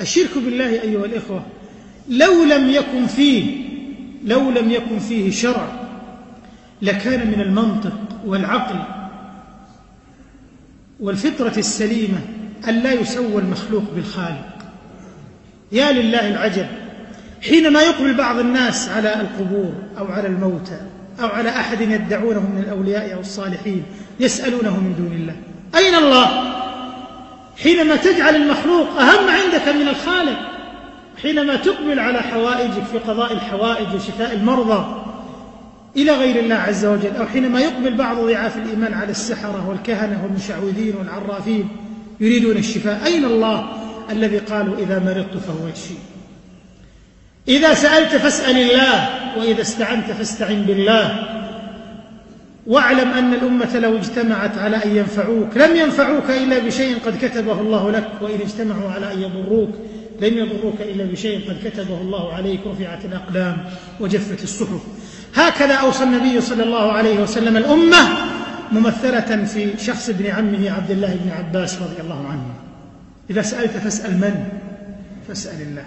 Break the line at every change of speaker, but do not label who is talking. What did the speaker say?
الشرك بالله أيها الإخوة لو لم يكن فيه لو لم يكن فيه شرع لكان من المنطق والعقل والفطرة السليمة أن لا يسوى المخلوق بالخالق يا لله العجب حينما يقبل بعض الناس على القبور أو على الموتى أو على أحد يدعونه من الأولياء أو الصالحين يسألونه من دون الله أين الله؟ حينما تجعل المخلوق أهم عندك من الخالق حينما تقبل على حوائجك في قضاء الحوائج وشفاء المرضى إلى غير الله عز وجل أو حينما يقبل بعض ضعاف الإيمان على السحرة والكهنة والمشعوذين والعرافين يريدون الشفاء. أين الله الذي قالوا إذا مرضت فهو يشفي؟ إذا سألت فاسأل الله وإذا استعنت فاستعن بالله. واعلم أن الأمة لو اجتمعت على أن ينفعوك لم ينفعوك إلا بشيء قد كتبه الله لك وإن اجتمعوا على أن يضروك لم يضروك إلا بشيء قد كتبه الله عليك رفعت الأقلام وجفت الصحف. هكذا أوصى النبي صلى الله عليه وسلم الأمة ممثلة في شخص ابن عمه عبد الله بن عباس رضي الله عنه. إذا سألت فاسأل من؟ فاسأل الله.